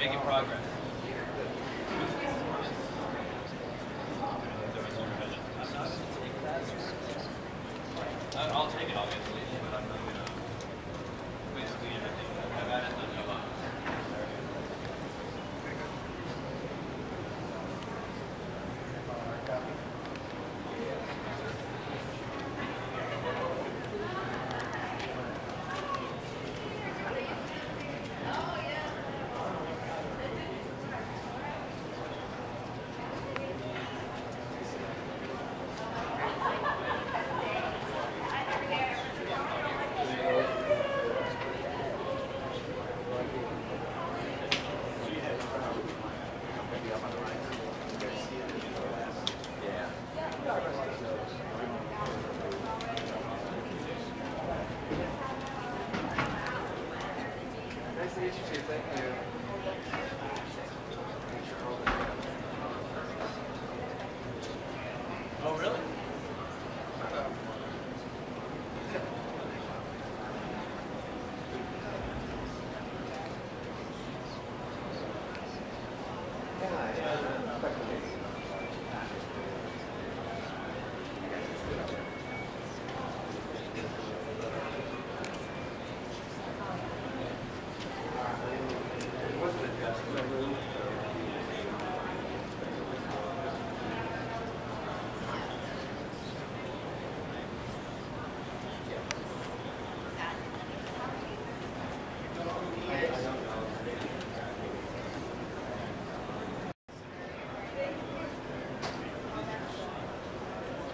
Making progress. I'll take it, obviously, Thank you.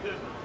business.